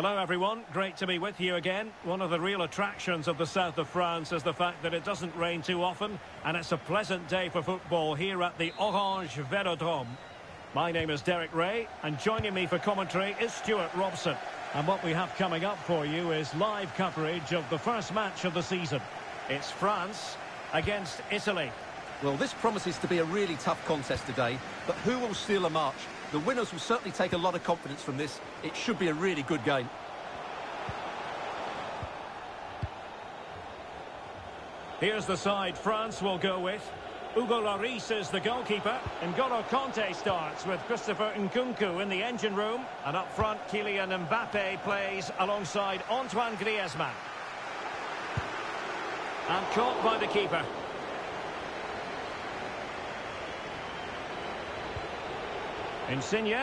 Hello everyone, great to be with you again. One of the real attractions of the south of France is the fact that it doesn't rain too often and it's a pleasant day for football here at the Orange Velodrome. My name is Derek Ray and joining me for commentary is Stuart Robson. And what we have coming up for you is live coverage of the first match of the season. It's France against Italy. Well, this promises to be a really tough contest today, but who will steal a march? The winners will certainly take a lot of confidence from this. It should be a really good game. Here's the side France will go with. Hugo Lloris is the goalkeeper. N'Golo Kanté starts with Christopher Nkunku in the engine room. And up front, Kylian Mbappe plays alongside Antoine Griezmann. And caught by the keeper. Insigne.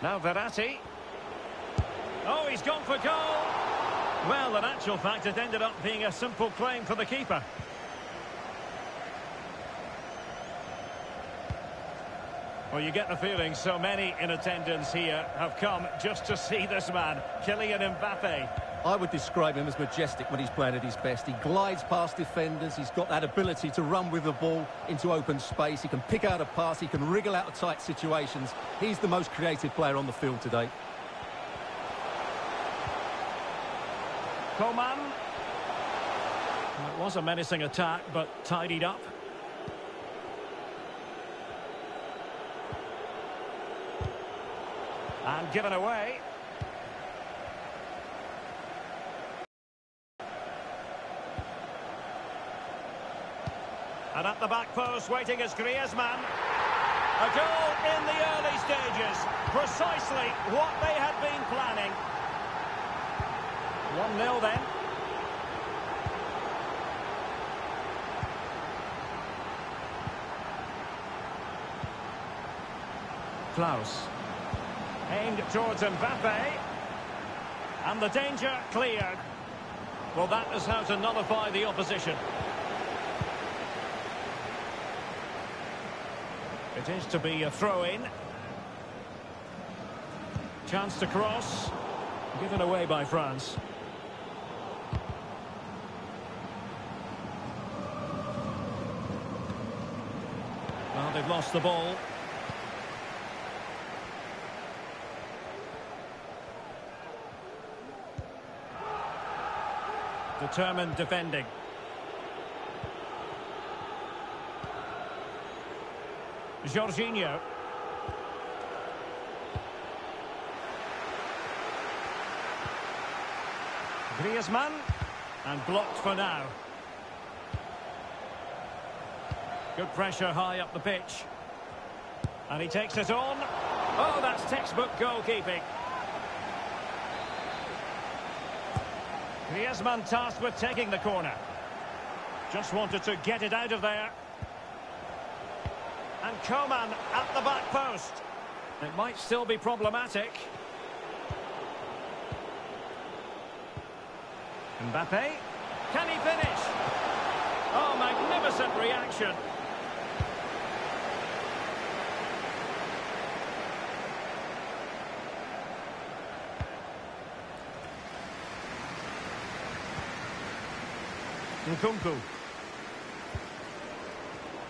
Now Verratti. Oh, he's gone for goal. Well, in actual fact, it ended up being a simple claim for the keeper. Well, you get the feeling so many in attendance here have come just to see this man, Kylian Mbappe. I would describe him as majestic when he's playing at his best. He glides past defenders. He's got that ability to run with the ball into open space. He can pick out a pass. He can wriggle out of tight situations. He's the most creative player on the field today. Coman. It was a menacing attack, but tidied up. And given away. And at the back post, waiting is Griezmann. A goal in the early stages. Precisely what they had been planning. 1-0 then. Clauss. Aimed towards Mbappe. And the danger cleared. Well, that is how to nullify the opposition. It is to be a throw-in. Chance to cross. Given away by France. Well, they've lost the ball. Determined defending. Jorginho. Griezmann. And blocked for now. Good pressure high up the pitch. And he takes it on. Oh, that's textbook goalkeeping. Griezmann tasked with taking the corner. Just wanted to get it out of there. And Coman at the back post. It might still be problematic. Mbappe. Can he finish? Oh, magnificent reaction. Nkunku.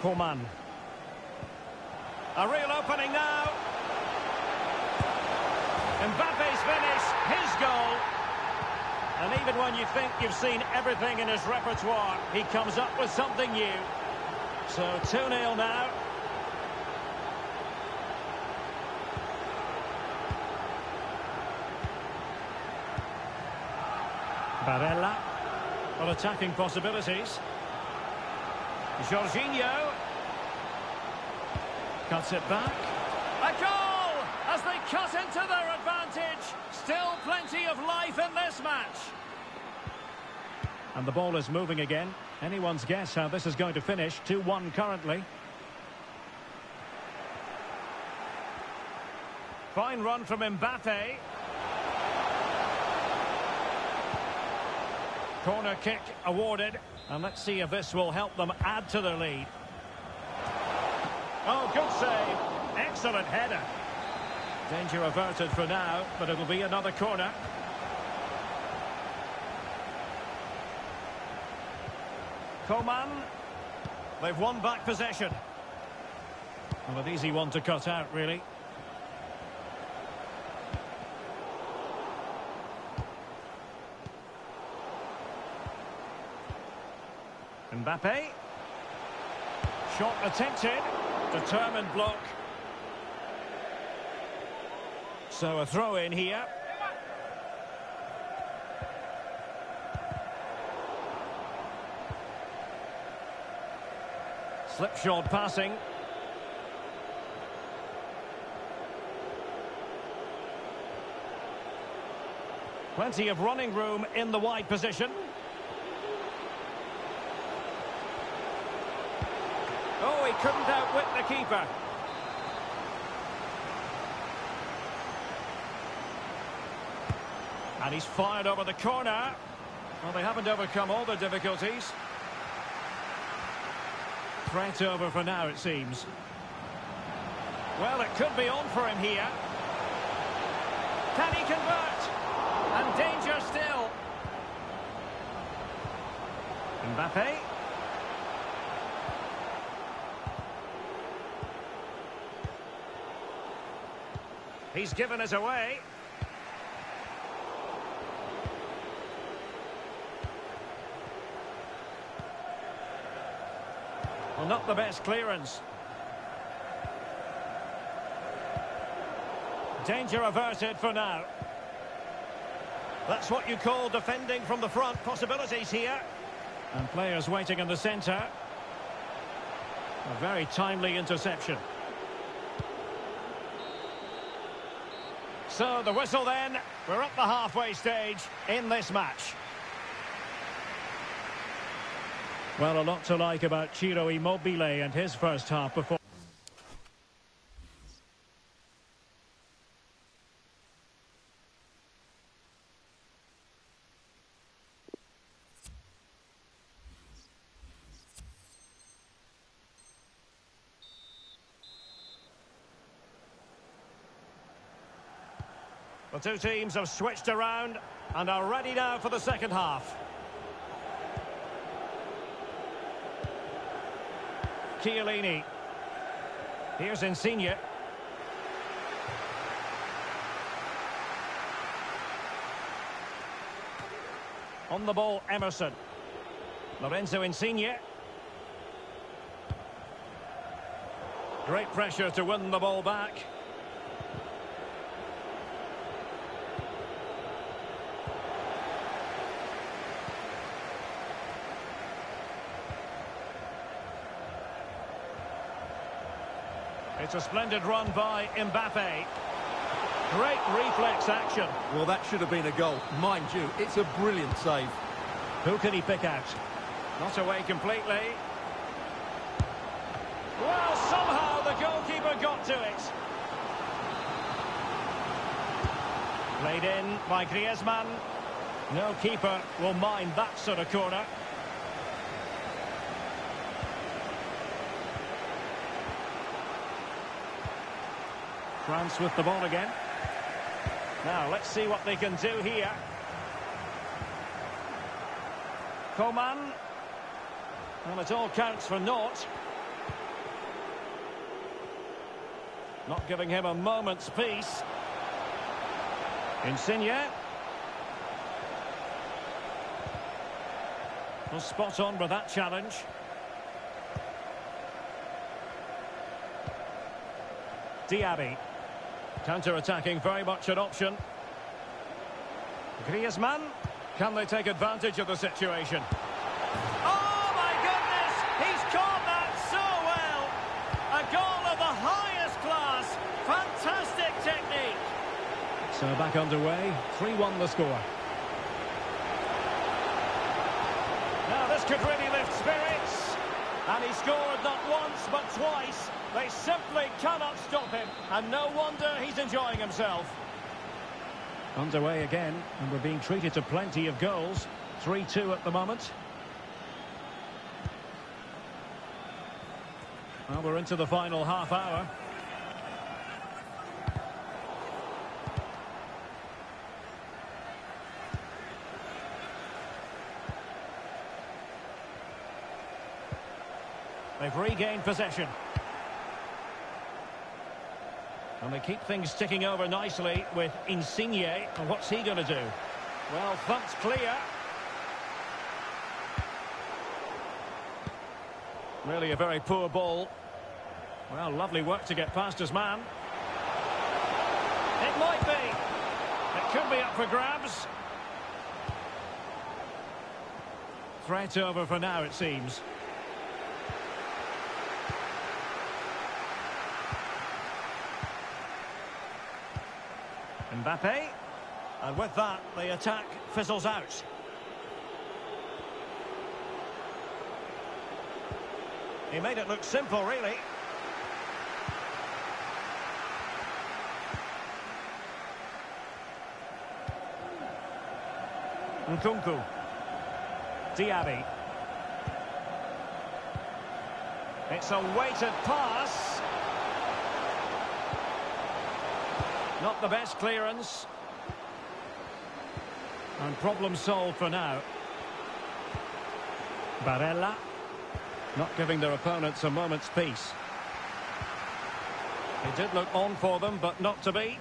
Coman. A real opening now. Mbappe's finish, his goal. And even when you think you've seen everything in his repertoire, he comes up with something new. So 2-0 now. Barella. Well, attacking possibilities. Jorginho. Cuts it back. A goal! As they cut into their advantage. Still plenty of life in this match. And the ball is moving again. Anyone's guess how this is going to finish. 2-1 currently. Fine run from Mbappe. Corner kick awarded. And let's see if this will help them add to their lead. Oh, good save. Excellent header. Danger averted for now, but it'll be another corner. Coman. They've won back possession. Well, an easy one to cut out, really. Mbappe. Shot attempted. Determined block. So a throw in here. Slipshod passing. Plenty of running room in the wide position. Oh, he couldn't outwit the keeper. And he's fired over the corner. Well, they haven't overcome all the difficulties. Threat over for now, it seems. Well, it could be on for him here. Can he convert? And danger still. Mbappe. He's given us away. Well, not the best clearance. Danger averted for now. That's what you call defending from the front. Possibilities here. And players waiting in the centre. A very timely interception. So the whistle then. We're up the halfway stage in this match. Well, a lot to like about Ciro Immobile and his first half performance. The two teams have switched around and are ready now for the second half. Chiellini. Here's Insigne. On the ball, Emerson. Lorenzo Insigne. Great pressure to win the ball back. It's a splendid run by Mbappe. Great reflex action. Well, that should have been a goal. Mind you, it's a brilliant save. Who can he pick out? Not away completely. Well, somehow the goalkeeper got to it. Played in by Griezmann. No keeper will mind that sort of corner. France with the ball again. Now, let's see what they can do here. Coman. Well, it all counts for naught. Not giving him a moment's peace. Insigne. Well, spot on with that challenge. Diaby. Counter-attacking, very much an option. Griezmann. Can they take advantage of the situation? Oh, my goodness! He's caught that so well! A goal of the highest class. Fantastic technique. So back underway. 3-1 the score. Now this could really lift spirits. And he scored not once, but twice. They simply cannot stop him, and no wonder he's enjoying himself. Underway again, and we're being treated to plenty of goals. 3-2 at the moment. Well, we're into the final half hour. They've regained possession. And they keep things ticking over nicely with Insigne. And what's he going to do? Well, thumped clear. Really a very poor ball. Well, lovely work to get past his man. It might be. It could be up for grabs. Threat over for now, it seems. Mbappe. And with that, the attack fizzles out. He made it look simple, really. Nkunku. Diaby. It's a weighted pass. Not the best clearance. And problem solved for now. Barella. Not giving their opponents a moment's peace. It did look on for them, but not to be.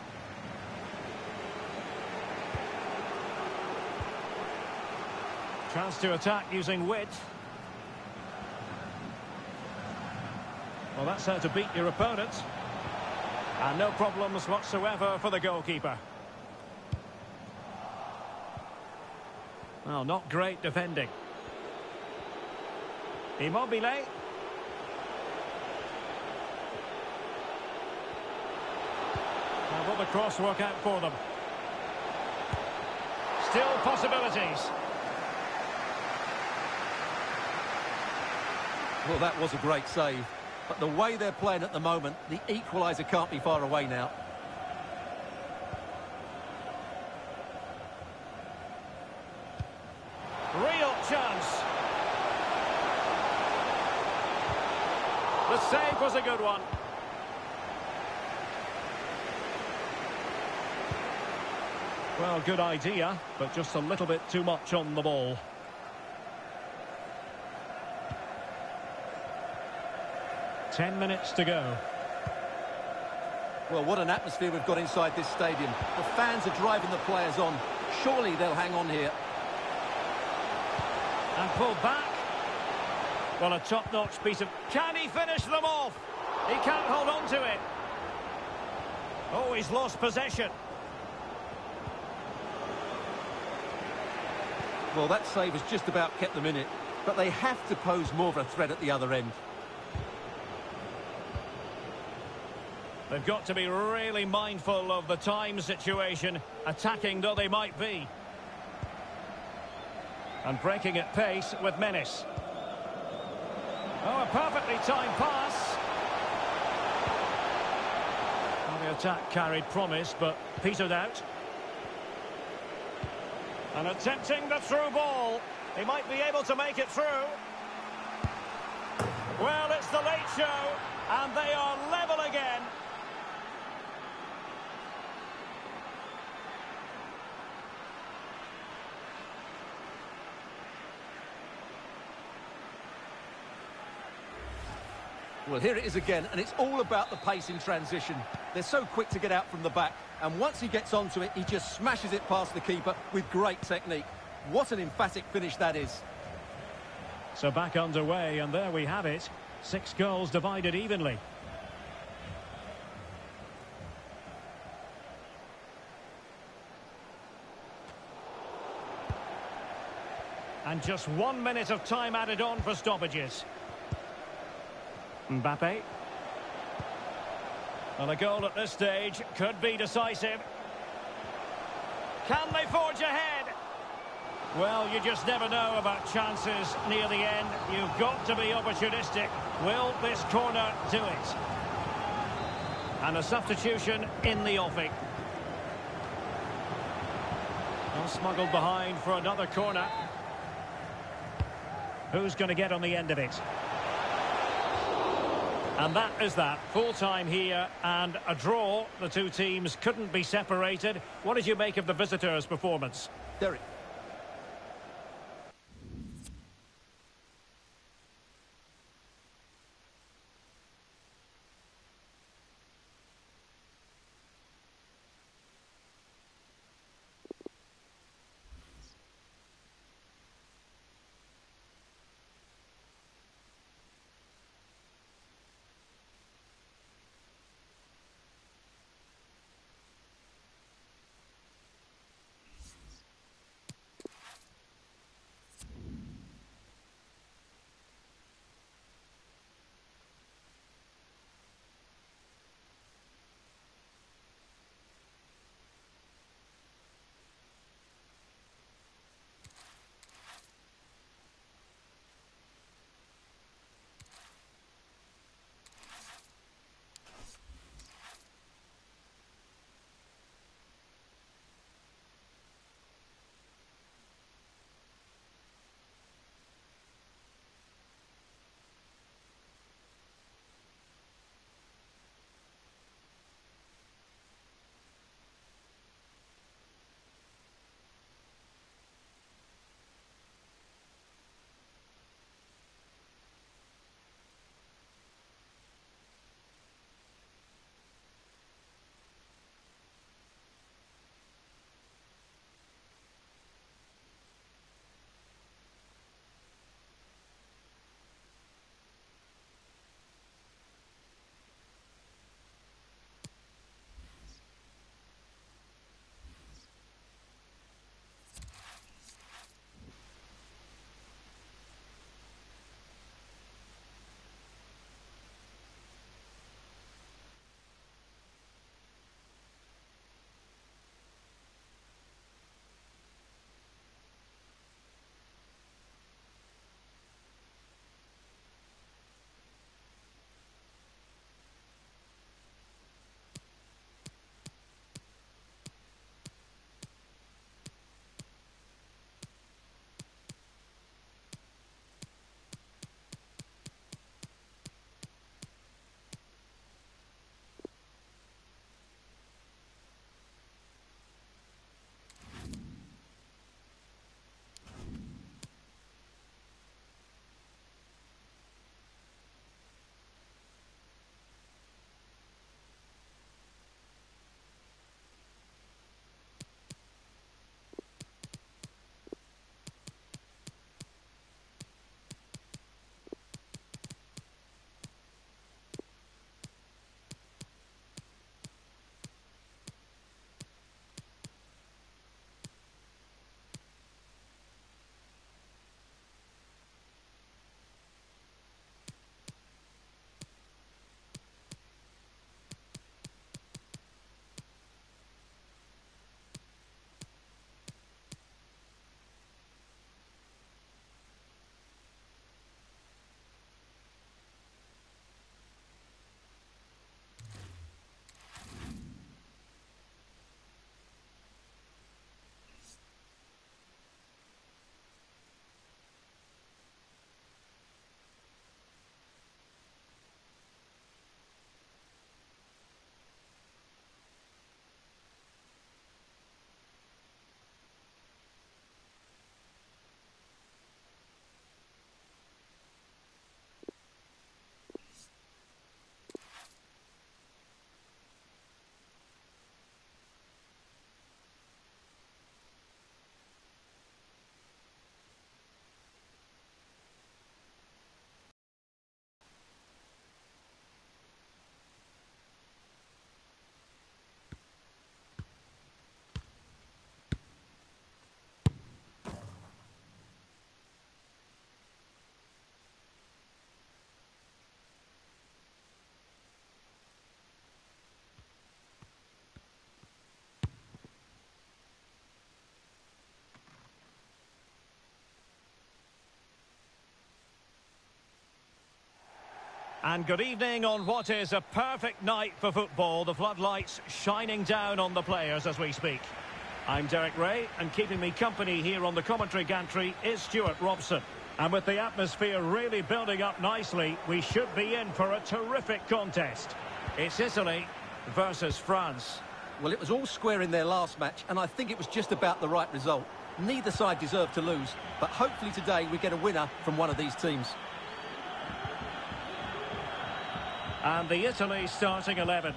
Chance to attack using width. Well, that's how to beat your opponent. And no problems whatsoever for the goalkeeper. Well, not great defending. Immobile. Now will the cross work out for them? Still possibilities. Well, that was a great save. But the way they're playing at the moment, the equaliser can't be far away now. Real chance. The save was a good one. Well, good idea, but just a little bit too much on the ball. Ten minutes to go. Well, what an atmosphere we've got inside this stadium. The fans are driving the players on. Surely they'll hang on here. And pull back. Well, a top-notch piece of... Can he finish them off? He can't hold on to it. Oh, he's lost possession. Well, that save has just about kept them in it. But they have to pose more of a threat at the other end. They've got to be really mindful of the time situation, attacking though they might be. And breaking at pace with menace. Oh, a perfectly timed pass. Well, the attack carried promise, but petered out. And attempting the through ball. He might be able to make it through. Well, it's the late show, and they are level again. Well, here it is again, and it's all about the pace in transition. They're so quick to get out from the back, and once he gets onto it, he just smashes it past the keeper with great technique. What an emphatic finish that is. So back underway, and there we have it. Six goals divided evenly. And just one minute of time added on for stoppages. Mbappe. And a goal at this stage could be decisive. Can they forge ahead? Well, you just never know about chances near the end. You've got to be opportunistic. Will this corner do it? And a substitution in the offing. Well, smuggled behind for another corner. Who's going to get on the end of it? And that is that. Full time here and a draw. The two teams couldn't be separated. What did you make of the visitors' performance? Derek. And good evening on what is a perfect night for football. The floodlights shining down on the players as we speak. I'm Derek Ray, and keeping me company here on the commentary gantry is Stuart Robson. And with the atmosphere really building up nicely, we should be in for a terrific contest. It's Italy versus France. Well, it was all square in their last match, and I think it was just about the right result. Neither side deserved to lose, but hopefully today we get a winner from one of these teams. And the Italy starting 11.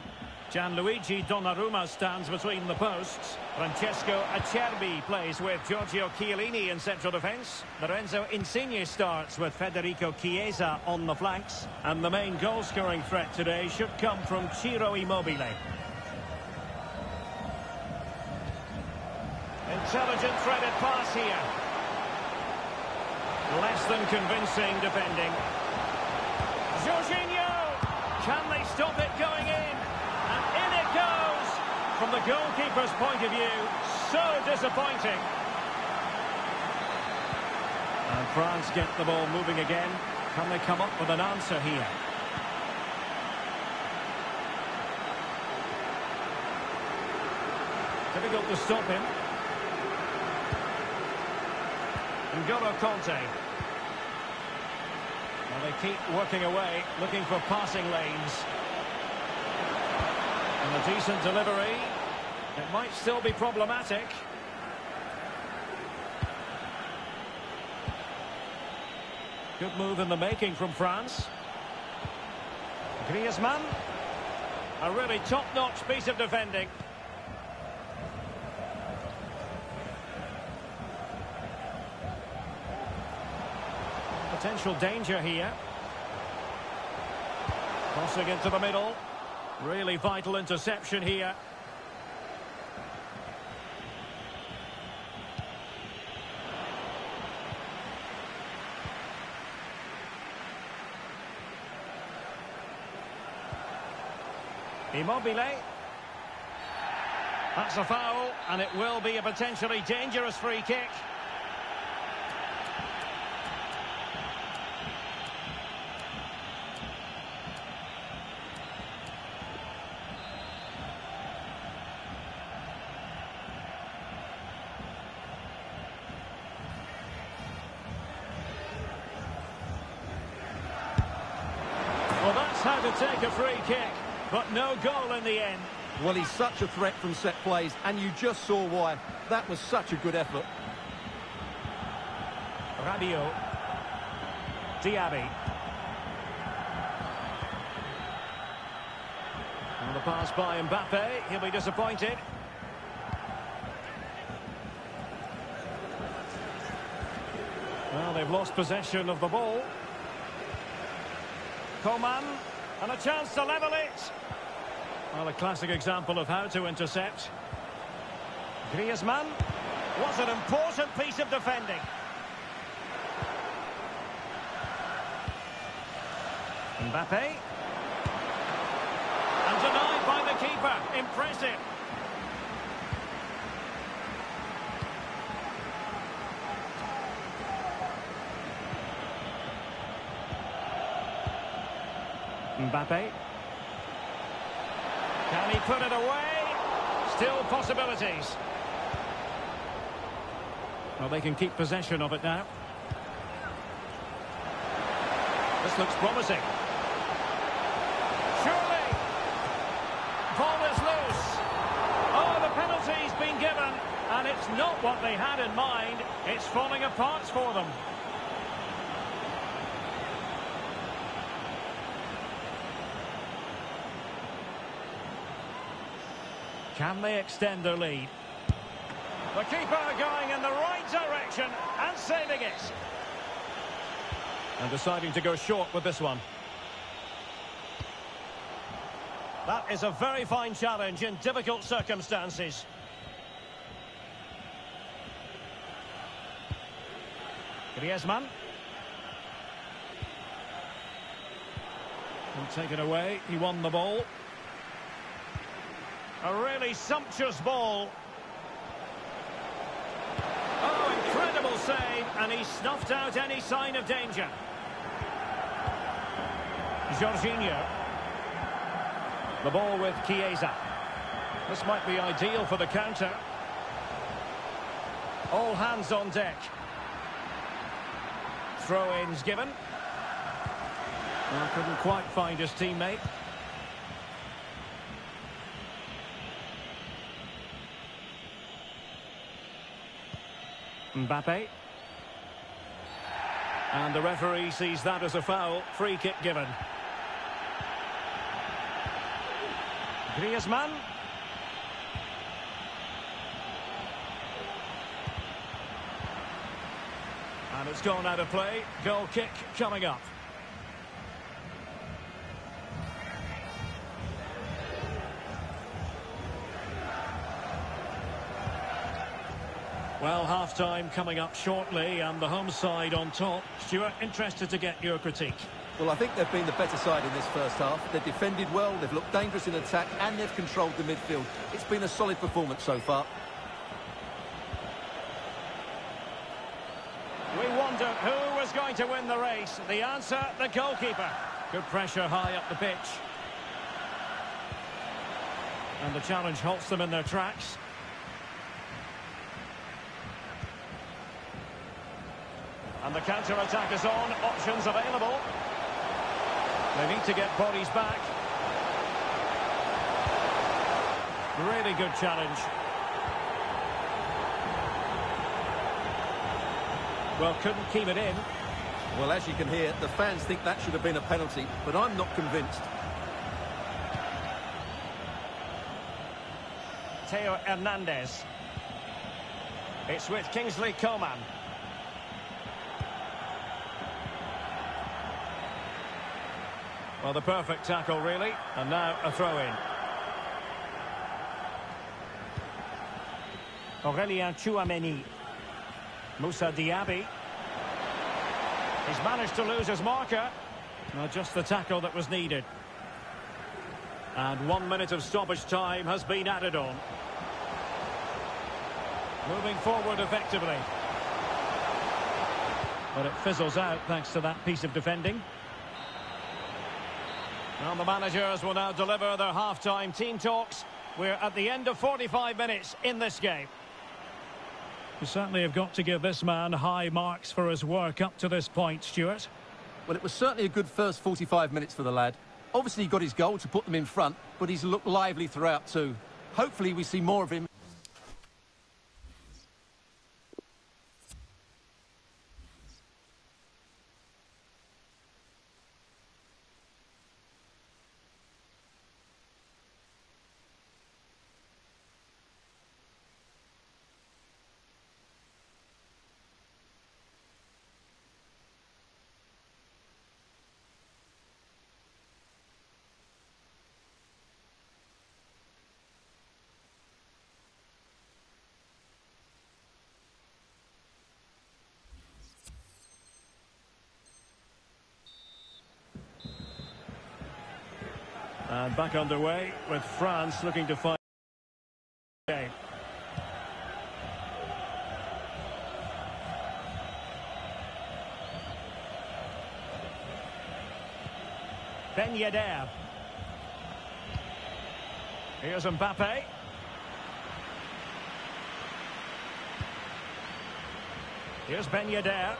Gianluigi Donnarumma stands between the posts. Francesco Acerbi plays with Giorgio Chiellini in central defence. Lorenzo Insigne starts with Federico Chiesa on the flanks. And the main goal-scoring threat today should come from Ciro Immobile. Intelligent threaded pass here. Less than convincing defending. Jorginho! Stop it going in? And in it goes! From the goalkeeper's point of view, so disappointing. And France get the ball moving again. Can they come up with an answer here? Difficult to stop him. N'Golo Kanté. They keep working away, looking for passing lanes. And a decent delivery. It might still be problematic. Good move in the making from France. Griezmann. A really top-notch piece of defending. Potential danger here. Crossing into the middle. Really vital interception here. Immobile. That's a foul, and it will be a potentially dangerous free kick. No goal in the end. Well, he's such a threat from set plays, and you just saw why. That was such a good effort. Rabiot. Diaby. And the pass by Mbappe. He'll be disappointed. Well, they've lost possession of the ball. Coman. And a chance to level it. Well, a classic example of how to intercept. Griezmann. Was an important piece of defending. Mbappe. And denied by the keeper. Impressive. Mbappe. Put it away? Still possibilities. Well, they can keep possession of it now. This looks promising. Surely. Ball is loose. Oh, the penalty's been given. And it's not what they had in mind. It's falling apart for them. Can they extend their lead? The keeper going in the right direction and saving it. And deciding to go short with this one. That is a very fine challenge in difficult circumstances. Griezmann. And taken away. He won the ball. A really sumptuous ball. Oh, incredible save, and he snuffed out any sign of danger. Jorginho. The ball with Chiesa. This might be ideal for the counter. All hands on deck. Throw-ins given. Well, couldn't quite find his teammate. Mbappe. And the referee sees that as a foul. Free kick given. Griezmann. And it's gone out of play. Goal kick coming up. Well, half-time coming up shortly and the home side on top. Stuart, interested to get your critique. Well, I think they've been the better side in this first half. They've defended well, they've looked dangerous in attack, and they've controlled the midfield. It's been a solid performance so far. We wondered who was going to win the race. The answer, the goalkeeper. Good pressure high up the pitch. And the challenge halts them in their tracks. And the counter-attack is on. Options available. They need to get bodies back. Really good challenge. Well, couldn't keep it in. Well, as you can hear, the fans think that should have been a penalty, but I'm not convinced. Theo Hernandez. It's with Kingsley Coman. Well, the perfect tackle, really. And now a throw-in. Aurelien Tchouameni. Moussa Diaby. He's managed to lose his marker. Well, just the tackle that was needed. And one minute of stoppage time has been added on. Moving forward effectively. But it fizzles out thanks to that piece of defending. Well, the managers will now deliver their half-time team talks. We're at the end of 45 minutes in this game. You certainly have got to give this man high marks for his work up to this point, Stuart. Well, it was certainly a good first 45 minutes for the lad. Obviously, he got his goal to put them in front, but he's looked lively throughout too. Hopefully, we see more of him. And back underway with France looking to find game. Ben Yedder. Here's Mbappe. Here's Ben Yedder.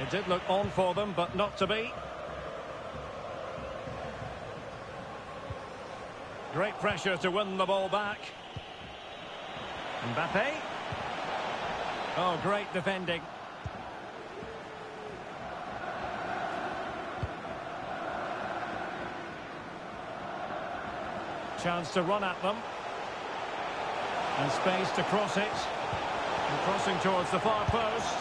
It did look on for them, but not to be. Great pressure to win the ball back. Mbappe. Oh, great defending. Chance to run at them. And space to cross it. And crossing towards the far post.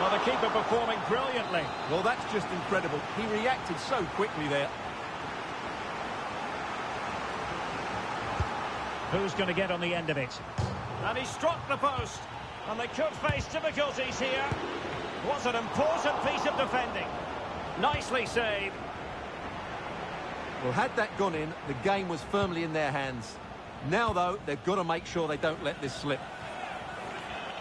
Well, the keeper performing brilliantly. Well, that's just incredible. He reacted so quickly there. Who's going to get on the end of it? And he struck the post. And they could face difficulties here. Was an important piece of defending. Nicely saved. Well, had that gone in, the game was firmly in their hands. Now, though, they've got to make sure they don't let this slip.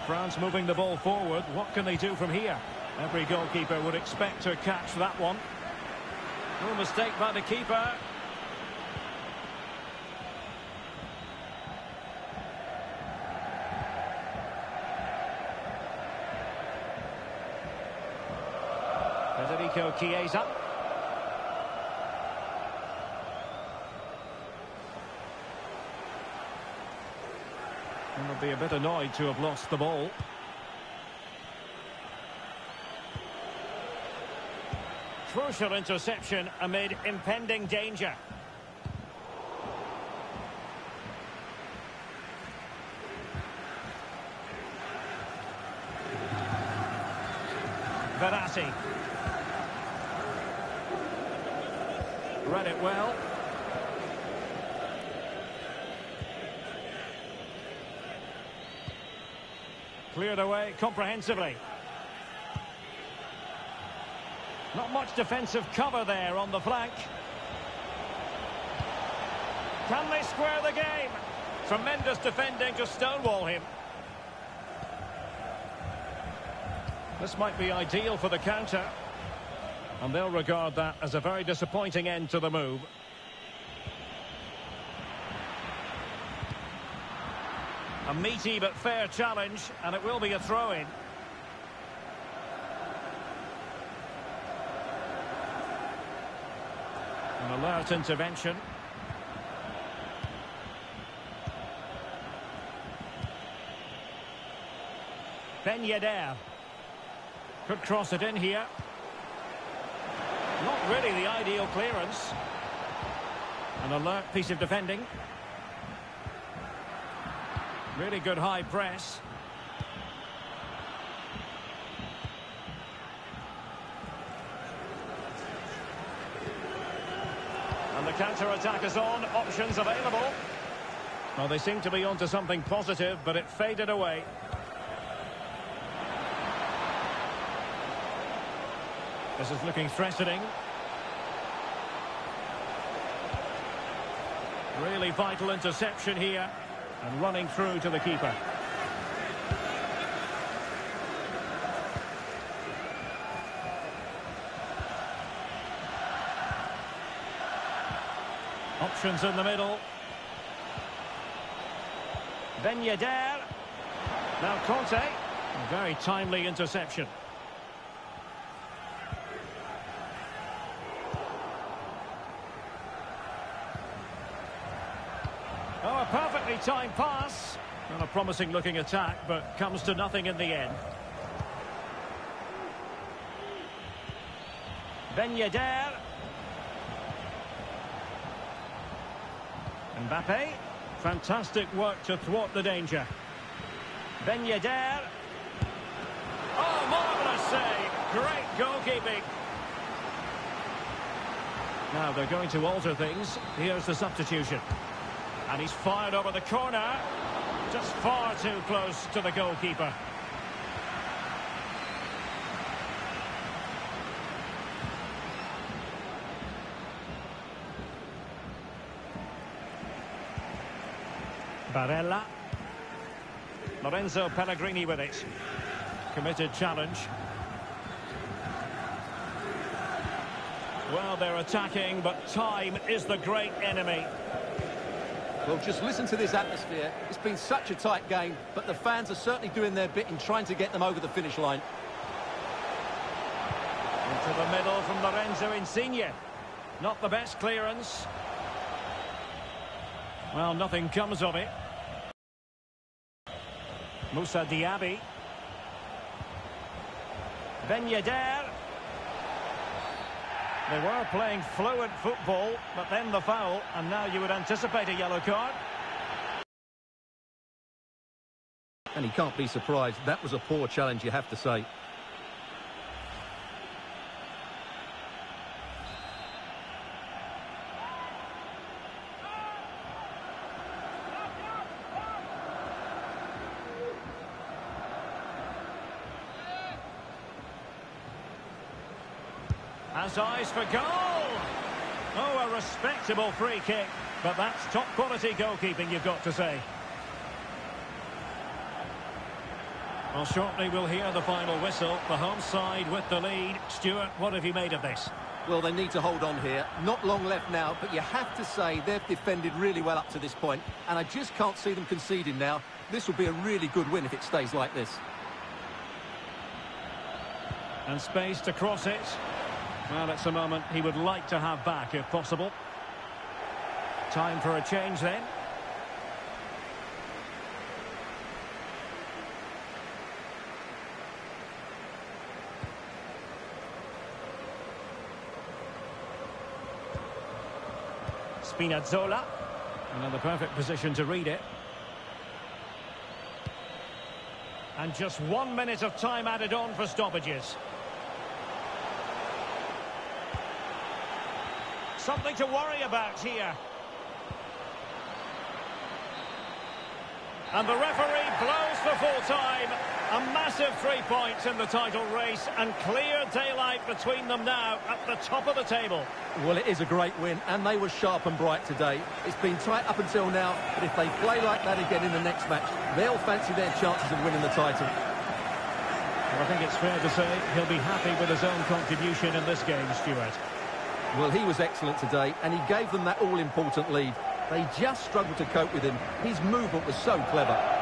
France moving the ball forward. What can they do from here? Every goalkeeper would expect to catch that one. No mistake by the keeper. Federico Chiesa. And will be a bit annoyed to have lost the ball. Crucial interception amid impending danger. Verratti. Read it well. Cleared away comprehensively. Not much defensive cover there on the flank. Can they square the game? Tremendous defending to stonewall him. This might be ideal for the counter. And they'll regard that as a very disappointing end to the move. A meaty but fair challenge, and it will be a throw-in. An alert intervention. Ben Yedder. Could cross it in here. Not really the ideal clearance. An alert piece of defending. Really good high press. And the counter-attack is on. Options available. Well, they seem to be onto something positive, but it faded away. This is looking threatening. Really vital interception here. And running through to the keeper. Options in the middle. Ben Yedder. Now Kanté. Very timely interception. Oh, timed pass. And a promising looking attack, but comes to nothing in the end. Ben Yedder. And Mbappe. Fantastic work to thwart the danger. Ben Yedder. Oh, marvellous save. Great goalkeeping. Now they're going to alter things. Here's the substitution. And he's fired over the corner. Just far too close to the goalkeeper. Barella. Lorenzo Pellegrini with it. Committed challenge. Well, they're attacking, but time is the great enemy. Well, just listen to this atmosphere. It's been such a tight game, but the fans are certainly doing their bit in trying to get them over the finish line. Into the middle from Lorenzo Insigne. Not the best clearance. Well, nothing comes of it. Moussa Diaby. Ben Yedder. They were playing fluent football, but then the foul, and now you would anticipate a yellow card. And he can't be surprised. That was a poor challenge, you have to say. Has eyes for goal. Oh, a respectable free kick. But that's top quality goalkeeping, you've got to say. Well, shortly we'll hear the final whistle. The home side with the lead. Stuart, what have you made of this? Well, they need to hold on here. Not long left now, but you have to say they've defended really well up to this point, and I just can't see them conceding now. This will be a really good win if it stays like this. And space to cross it. Well, it's a moment he would like to have back if possible. Time for a change then. Spinazzola. Another perfect position to read it. And just one minute of time added on for stoppages. Something to worry about here. And the referee blows for full time. A massive three points in the title race and clear daylight between them now at the top of the table. Well, it is a great win, and they were sharp and bright today. It's been tight up until now, but if they play like that again in the next match, they'll fancy their chances of winning the title. Well, I think it's fair to say he'll be happy with his own contribution in this game, Stuart. Well, he was excellent today, and he gave them that all-important lead. They just struggled to cope with him. His movement was so clever.